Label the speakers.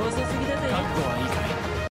Speaker 1: rosas